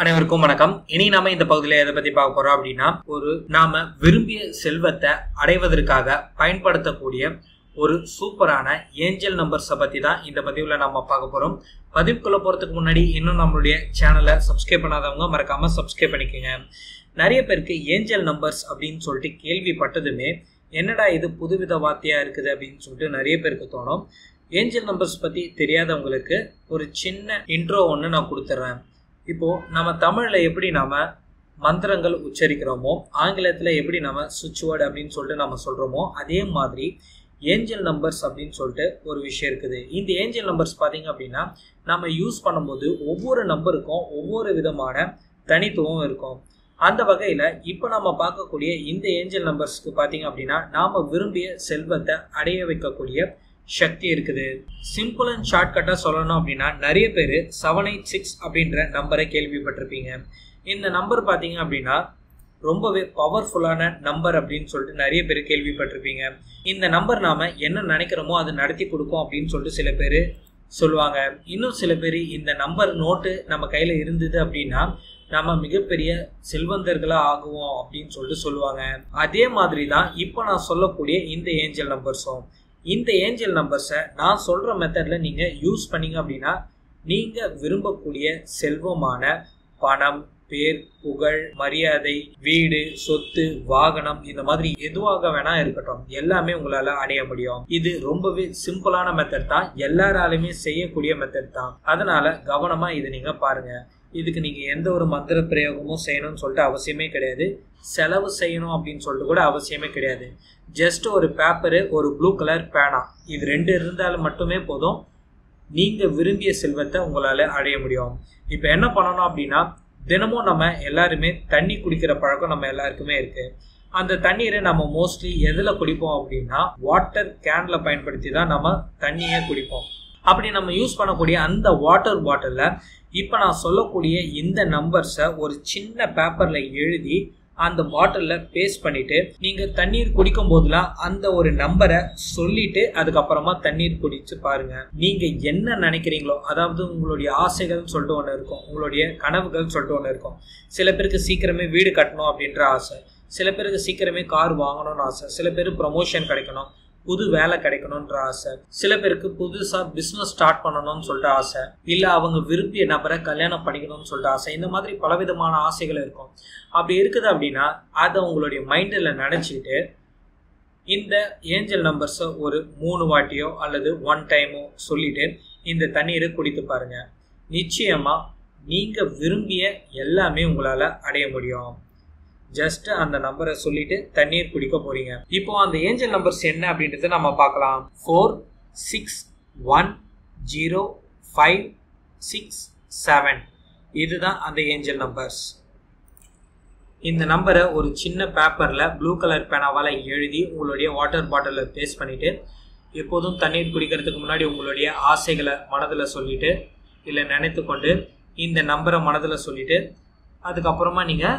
அனைவருக்கும் வணக்கம். இனி நாம இந்த பகுதியில எதை பத்தி பார்க்க போறோம் அப்படின்னா ஒரு நாம விரும்பிய செல்வத்தை அடைவதற்காக பயன்படுத்தக்கூடிய ஒரு சூப்பரான ஏஞ்சல் நம்பர்ஸை பத்தி தான் இந்த பதிவுல நம்ம பார்க்க போறோம். பதிவுக்குள்ள போறதுக்கு முன்னாடி இன்னும் நம்மளுடைய சேனலை சப்ஸ்கிரைப் பண்ணாதவங்க மறக்காம சப்ஸ்கிரைப் பண்ணிக்கோங்க. நிறைய பேருக்கு ஏஞ்சல் நம்பர்ஸ் அப்படின்னு சொல்லிட்டு கேள்விப்பட்டதுமே என்னடா இது புதுவித வார்த்தையா இருக்குது அப்படின்னு சொல்லிட்டு நிறைய பேருக்கு தோணும். ஏஞ்சல் நம்பர்ஸ் பத்தி தெரியாதவங்களுக்கு ஒரு சின்ன இன்ட்ரோ ஒன்று நான் கொடுத்துட்றேன் இப்போ நம்ம தமிழ்ல எப்படி நாம மந்திரங்கள் உச்சரிக்கிறோமோ ஆங்கிலத்துல எப்படி நம்ம சுவிட்ச் வேர்டு அப்படின்னு சொல்லிட்டு நம்ம சொல்றோமோ அதே மாதிரி ஏஞ்சல் நம்பர்ஸ் அப்படின்னு சொல்லிட்டு ஒரு விஷயம் இருக்குது. இந்த ஏஞ்சல் நம்பர்ஸ் பார்த்தீங்க அப்படின்னா நம்ம யூஸ் பண்ணும்போது ஒவ்வொரு நம்பருக்கும் ஒவ்வொரு விதமான தனித்துவம் இருக்கும். அந்த வகையில் இப்போ நம்ம பார்க்கக்கூடிய இந்த ஏஞ்சல் நம்பர்ஸ்க்கு பார்த்தீங்க அப்படின்னா நாம் விரும்பிய செல்வத்தை அடைய வைக்கக்கூடிய சக்தி இருக்குது. சிம்பிள் அண்ட் ஷார்ட்கட்டாக சொல்லணும் அப்படின்னா நிறைய பேர் செவன் எயிட் சிக்ஸ் அப்படின்ற நம்பரை கேள்விப்பட்டிருப்பீங்க. இந்த நம்பர் பார்த்தீங்க அப்படின்னா ரொம்பவே பவர்ஃபுல்லான நம்பர் அப்படின்னு சொல்லிட்டு நிறைய பேர் கேள்விப்பட்டிருப்பீங்க. இந்த நம்பர் நாம் என்ன நினைக்கிறோமோ அது நடத்தி கொடுக்கும் அப்படின்னு சொல்லிட்டு சில பேர் சொல்லுவாங்க. இன்னும் சில பேர் இந்த நம்பர் நோட்டு நம்ம கையில் இருந்தது அப்படின்னா நம்ம மிகப்பெரிய செல்வந்தர்களாக ஆகுவோம் அப்படின்னு சொல்லிட்டு சொல்லுவாங்க. அதே மாதிரி தான் இப்போ நான் சொல்லக்கூடிய இந்த ஏஞ்சல் நம்பர்ஸும் இந்த ஏஞ்சல் நம்பர்ஸை நான் சொல்கிற மெத்தடில் நீங்கள் யூஸ் பண்ணீங்க அப்படின்னா நீங்கள் விரும்பக்கூடிய செல்வமான பணம் பேர் புகழ் மரியாதை வீடு சொத்து வாகனம் இந்த மாதிரி எதுவாக வேணா இருக்கட்டும் எல்லாமே உங்களால அடைய முடியும். இது ரொம்பவே சிம்பிளான மெத்தட் தான். எல்லாராலுமே செய்யக்கூடிய மெத்தட் தான். அதனால கவனமா இது நீங்க பாருங்க. இதுக்கு நீங்கள் எந்த ஒரு மந்திர பிரயோகமும் செய்யணும்னு சொல்லிட்டு அவசியமே கிடையாது. செலவு செய்யணும் அப்படின்னு சொல்லிட்டு கூட அவசியமே கிடையாது. ஜஸ்ட் ஒரு பேப்பரு ஒரு ப்ளூ கலர் பேனா இது ரெண்டு இருந்தாலும் மட்டுமே போதும். நீங்கள் விரும்பிய செல்வத்தை உங்களால் அடைய முடியும். இப்போ என்ன பண்ணணும் அப்படின்னா தினமும் நம்ம எல்லாருமே தண்ணி குடிக்கிற பழக்கம் நம்ம எல்லாருக்குமே இருக்கு. அந்த தண்ணீரை நம்ம மோஸ்ட்லி எதில் குடிப்போம் அப்படின்னா வாட்டர் கேனில் பயன்படுத்தி தான் நம்ம தண்ணியை குடிப்போம். அப்படி நம்ம யூஸ் பண்ணக்கூடிய அந்த வாட்டர் பாட்டிலில் இப்போ நான் சொல்லக்கூடிய இந்த நம்பர்ஸை ஒரு சின்ன பேப்பரில் எழுதி அந்த பாட்டிலில் பேஸ்ட் பண்ணிவிட்டு நீங்கள் தண்ணீர் குடிக்கும் போதெல்லாம் அந்த ஒரு நம்பரை சொல்லிவிட்டு அதுக்கப்புறமா தண்ணீர் குடித்து பாருங்கள் நீங்கள் என்ன நினைக்கிறீங்களோ அதாவது உங்களுடைய ஆசைகள்னு சொல்லிட்டு ஒன்று இருக்கும் உங்களுடைய கனவுகள் சொல்லிட்டு ஒன்று இருக்கும். சில பேருக்கு சீக்கிரமே வீடு கட்டணும் அப்படின்ற ஆசை சில பேருக்கு சீக்கிரமே கார் வாங்கணும்னு ஆசை சில பேருக்கு ப்ரொமோஷன் கிடைக்கணும். புது வேலை கிடைக்கணுன்ற ஆசை. சில பேருக்கு புதுசா பிசினஸ் ஸ்டார்ட் பண்ணணும்னு சொல்லிட்டு ஆசை. இல்ல அவங்க விரும்பிய நபரை கல்யாணம் பண்ணிக்கணும்னு சொல்லிட்டு ஆசை. இந்த மாதிரி பலவிதமான ஆசைகள் இருக்கும். அப்படி இருக்குது அப்படின்னா அதை உங்களுடைய மைண்டில் நினச்சிக்கிட்டு இந்த ஏஞ்சல் நம்பர்ஸை ஒரு மூணு வாட்டியோ அல்லது ஒன் டைமோ சொல்லிட்டு இந்த தண்ணீரை குடித்து பாருங்க. நிச்சயமா நீங்க விரும்பிய எல்லாமே உங்களால அடைய முடியும். ஜஸ்ட் அந்த நம்பரை சொல்லிட்டு தண்ணீர் குடிக்க போறீங்க. இப்போ அந்த ஏஞ்சல் நம்பர்ஸ் என்ன அப்படின்றத நம்ம பார்க்கலாம். Four six one zero five six seven இதுதான் அந்த ஏஞ்சல் நம்பர்ஸ் இந்த நம்பரை ஒரு சின்ன பேப்பரில் ப்ளூ கலர் பேனாவால் எழுதி உங்களுடைய வாட்டர் பாட்டிலில் பேஸ்ட் பண்ணிவிட்டு எப்போதும் தண்ணீர் குடிக்கிறதுக்கு முன்னாடி உங்களுடைய ஆசைகளை மனதில் சொல்லிவிட்டு இல்லை நினைத்து கொண்டு இந்த நம்பரை மனதில் சொல்லிவிட்டு அதுக்கப்புறமா நீங்கள்